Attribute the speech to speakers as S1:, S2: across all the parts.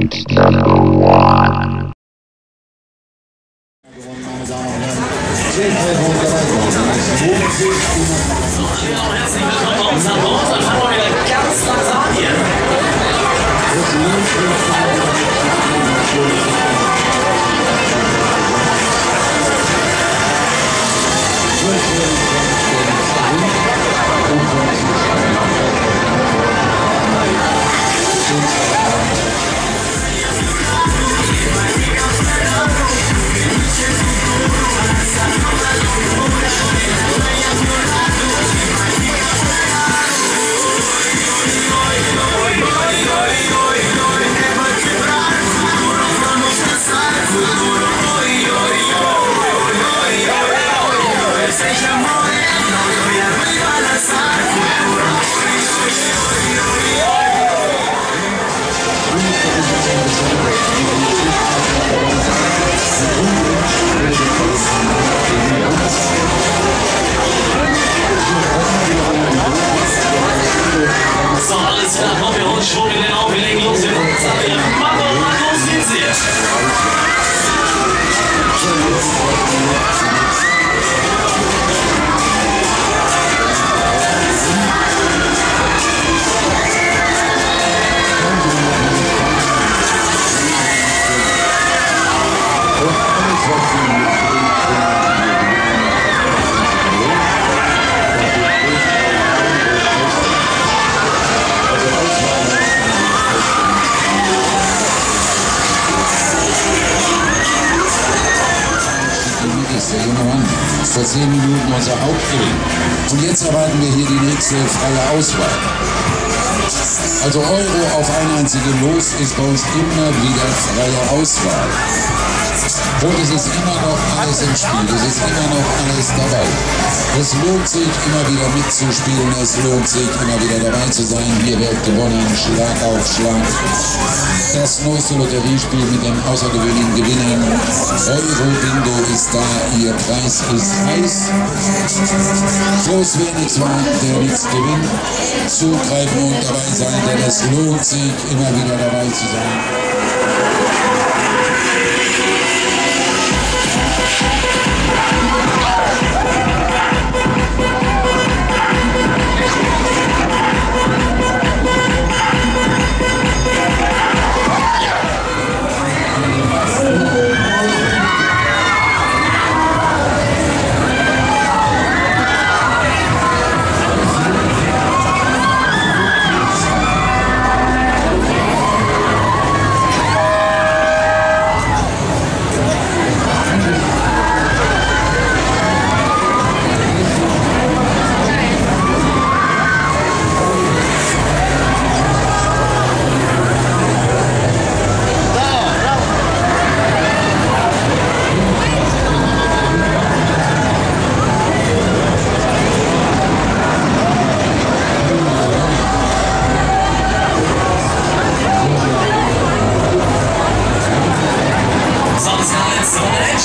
S1: It's number one.
S2: Herzlich willkommen klar, komm, wir holen Schwung in den Augen, wir legen los, wir gucken uns an. Oh Mann, los geht's hier.
S3: Mann. Vor zehn Minuten unser Hauptgewinn. Und jetzt erwarten wir hier die nächste freie Auswahl. Also Euro auf ein einziges Los ist bei uns immer wieder freie Auswahl. Und es ist immer noch alles im Spiel, es ist immer noch alles dabei. Es lohnt sich immer wieder mitzuspielen, es lohnt sich immer wieder dabei zu sein. Hier wird gewonnen, Schlag auf Schlag. Das neueste Lotteriespiel mit den außergewöhnlichen Gewinnern. Euro Bingo ist da, Ihr Preis ist heiß. Bloß wer nichts war, der nichts gewinnt. Zugreifen und dabei sein, denn es lohnt sich immer wieder dabei zu sein.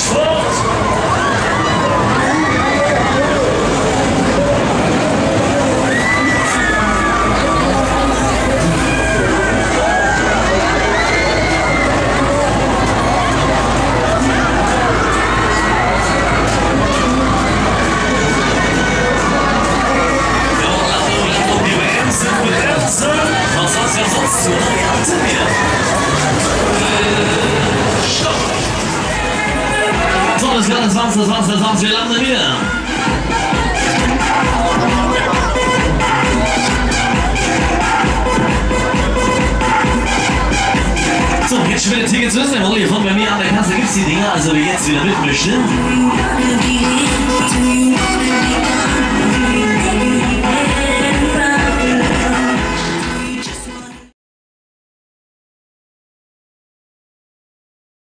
S2: So 21, 20, 20, wir landen hier. So, jetzt schon wieder Tickets wissen, im von bei mir an der Kasse gibt's die Dinger, also jetzt wieder mitmischen.